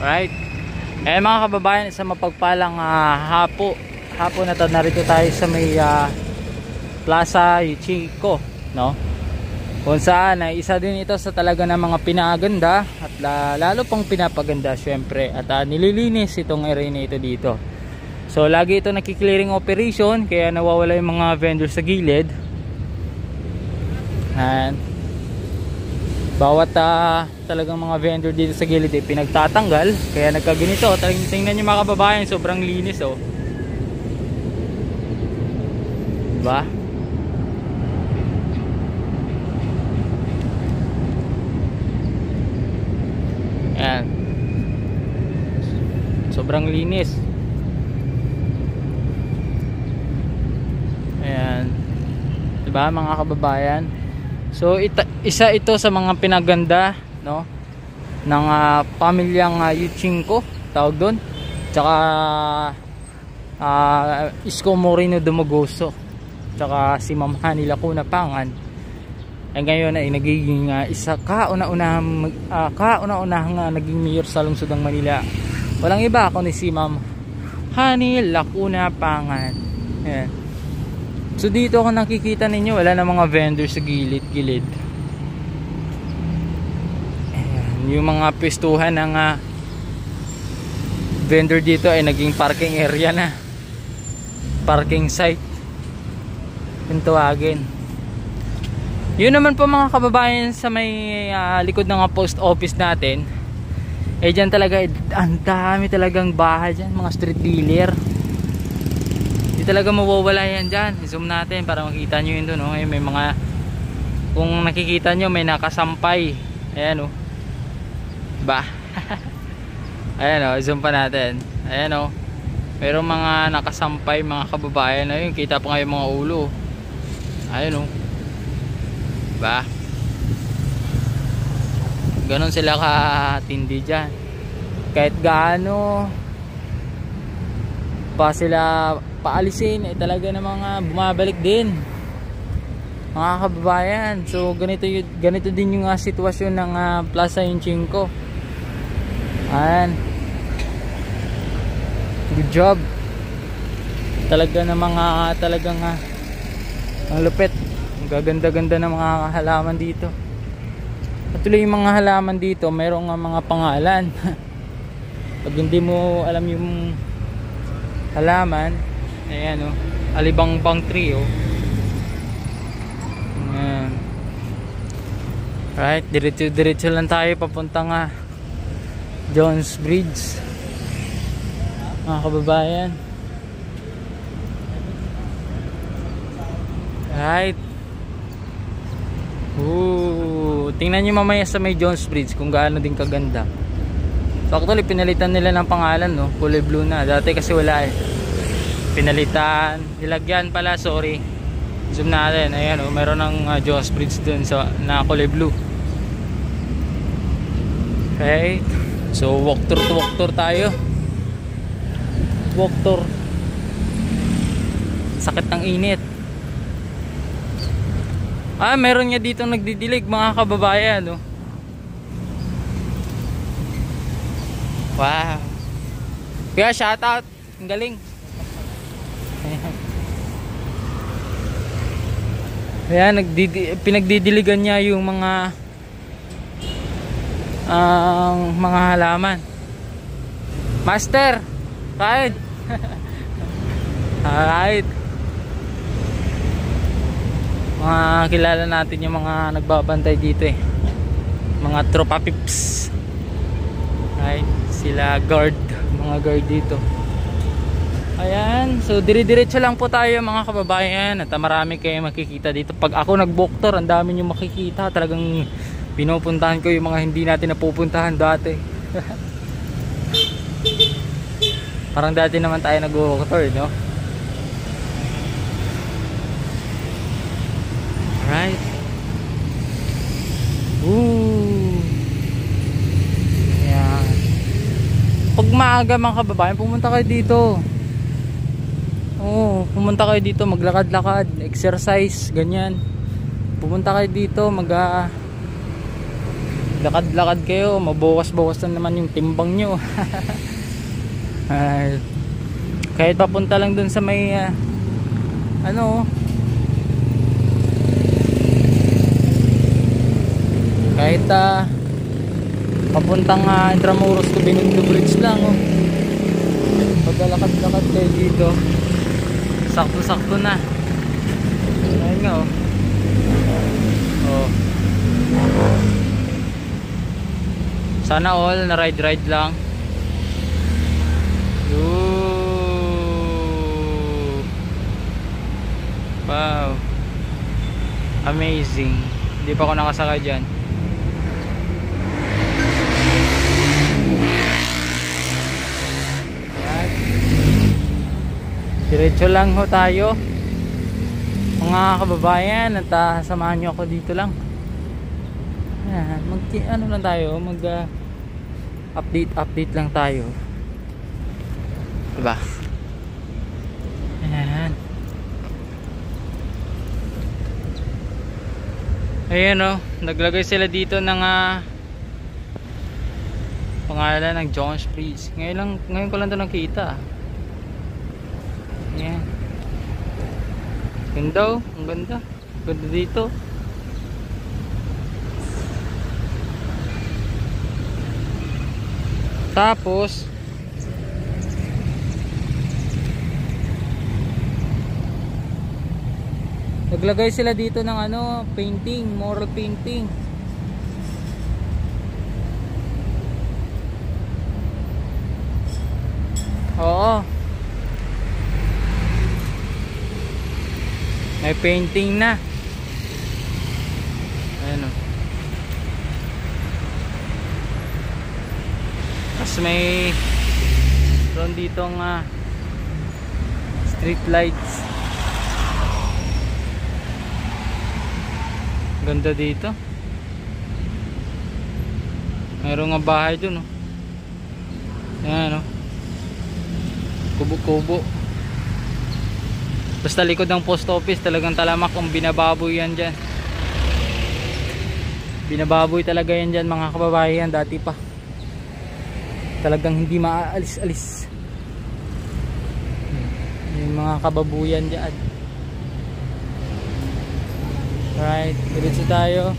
Right? Eh mga kababayan, sa mapagpalang ah, hapo, hapo na to, narito tayo sa may ah, Plaza Yuchiko, no? Kung saan ay isa din ito sa talaga ng mga pinaganda at la- lalo pang pinapaganda syempre at ah, nililinis itong area na ito dito. So lagi ito nakiklearing operation kaya nawawala yung mga vendor sa gilid. And bawat ah, talagang mga vendor dito sa gilid ay pinagtatanggal kaya nagkaganito. Talagang tingnan niyo mga kababayan, sobrang linis oh. Diba? Ayan. Sobrang linis. Ayan. Diba mga kababayan? So ita, isa ito sa mga pinaganda, no? ng ah, pamilyang uh, Yuchinko, tawag doon. Tsaka uh, Isko Moreno Dumagoso. Tsaka si Ma'am Hani Lacuna Pangan. Ay ngayon ay nagiging uh, isa kauna-unahang uh, kauna-unahang uh, naging mayor sa lungsod ng Manila. Walang iba kundi si Ma'am Hani Lacuna Pangan. Ayan. So dito kung nakikita ninyo wala na mga vendor sa gilid-gilid. Yung mga pwestuhan ng uh, vendor dito ay naging parking area na. Parking site. Yung tawagin. Yun naman po mga kababayan sa may uh, likod ng post office natin. Eh dyan talaga, eh, ang dami talagang bahay dyan, mga street dealer. Talaga mawawala yan dyan. Zoom natin para makita nyo yun doon. Oh. May mga, kung nakikita nyo may nakasampay. Ayan o. Oh. Ba? Ayan o, oh, zoom pa natin. Ayan o. Oh. Merong mga nakasampay mga kababayan. Ayun, kita pa nga yung mga ulo. Ayan o. Oh ba ganon sila katindi dyan kahit gaano pa sila paalisin eh talaga na mga bumabalik din. Mga kababayan so ganito ganito din yung uh, sitwasyon ng uh, Plaza Yunchinko ayan. Good job. Talaga na mga talagang uh, ang lupit. Gaganda-ganda ng mga halaman dito. Patuloy yung mga halaman dito mayroong nga mga pangalan. Pag hindi mo alam yung halaman. Ayan o oh, alibang pang tree oh. ayan. Right diretso diretso lang tayo papunta nga Jones Bridge. Mga kababayan. Right. Ooh, tingnan niyo mamaya sa may Jones Bridge kung gaano din kaganda. So actually pinalitan nila ng pangalan no, kulay blue na. Dati kasi wala eh. Pinalitan, nilagyan pala, sorry. Zoom natin. Ayan oh, meron ng uh, Jones Bridge dun sa na kulay blue. Okay. So walk tour to walk tour tayo. Walk tour. Sakit ng init. Ah, meron niya dito nagdidilig mga kababayan, no. Wow. Kaya shout out, ang galing. Ayan, nagdidi pinagdidiligan niya yung mga ang uh, mga halaman. Master, kahit. Alright mga kilala natin yung mga nagbabantay dito eh mga tropa pips right sila guard mga guard dito. Ayan so dire-diretso lang po tayo mga kababayan. At marami kayo makikita dito. Pag ako nagboktor ang dami nyo makikita. Talagang pinupuntahan ko yung mga hindi natin napupuntahan dati. Parang dati naman tayo nag-doktor no? Right? Ooh. Ayan. Pag maaga mga kababayan, pumunta kayo dito. Oo, pumunta kayo dito, maglakad-lakad, exercise, ganyan. Pumunta kayo dito, mag uh, Maglakad-lakad kayo, mabukas-bukas na naman yung timbang nyo. Ay, kahit papunta lang dun sa may ah, ano kahit ah papuntang uh, Intramuros to Binondo Bridge lang oh. paglalakad-lakad kayo dito. Sakto-sakto na. Ayun nga oh. Oh. Sana all na ride ride lang. Ooh. wow. Amazing. Hindi pa ako nakasakay dyan Ayan. Diretso lang ho tayo. Mga kababayan at uh, samahan nyo ako dito lang. Ayan, mag ano lang tayo mag uh, update update lang tayo. Diba ayan. Ayan o oh, naglagay sila dito ng uh, pangalan ng John's Freeze ngayon, lang, ngayon ko lang ito nakita ayan ganda oh. Ang ganda. Ganda dito. Tapos naglagay sila dito ng ano painting mural painting. Oo may painting na. Ayan o tapos may ron dito nga street lights. Ganda dito. Mayroon nga bahay dun oh. yan oh. kubo kubo basta likod ng post office talagang talamak ang binababoy yan dyan. Binababoy talaga yan dyan mga kababayan dati pa. Talagang hindi maaalis alis yung mga kababuyan dyan. Alright diretso tayo.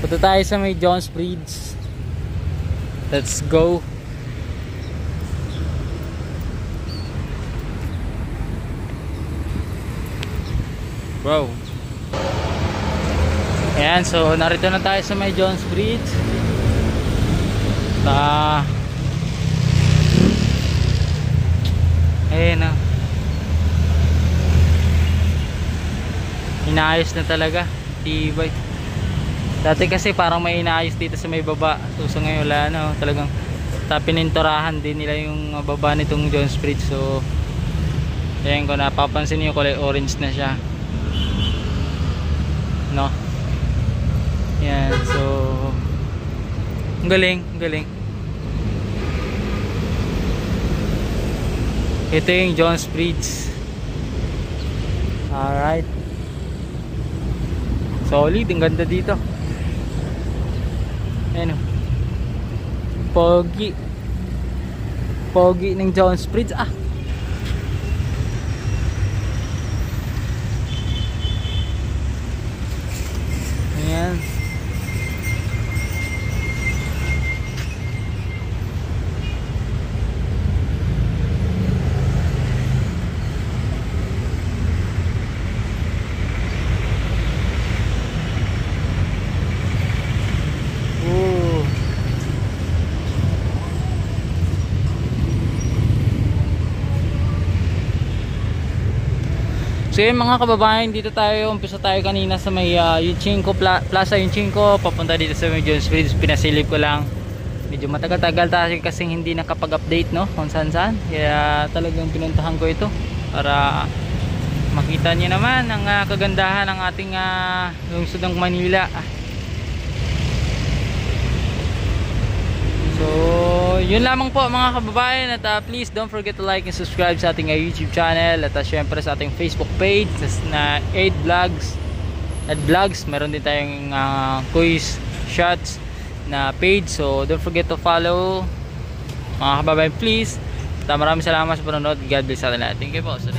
Punta tayo sa may John's Bridge. Let's go wow Ayan, so narito na tayo sa may John's Bridge. Ta Ayan na. Inaayos na talaga. Tibay. Dati kasi parang may inaayos dito sa may baba. So sa ngayon wala na. Oh. Talagang tapininturahan din nila yung baba nitong John's Bridge. So ayan ko napapansin niyo kulay orange na siya. No? Yan, so ang galing, ang galing. Ito yung John's Bridge. Alright. Solid, ang ganda dito. Ayan o. Pogi. Pogi ng John's Bridge. Ah, Ayan. Ooh. So yun mga kababayan, dito tayo, umpisa tayo kanina sa may uh, Yuchinko, Pla Plaza Yuchinko, papunta dito sa may Jones Bridge, pinasilip ko lang. Medyo matagal-tagal tayo kasi hindi nakapag-update no, kung saan saan. Kaya talagang pinuntahan ko ito para makita niyo naman ang uh, kagandahan ng ating uh, lungsod ng Manila. So yun lamang po mga kababayan. At uh, please don't forget to like and subscribe sa ating uh, YouTube channel. At uh, syempre sa ating Facebook page na 8 vlogs. At vlogs meron din tayong uh, quiz shots na page. So don't forget to follow mga kababayan. Please at uh, maraming salamat sa panonood. God bless sa atin lahat. Thank you po. So,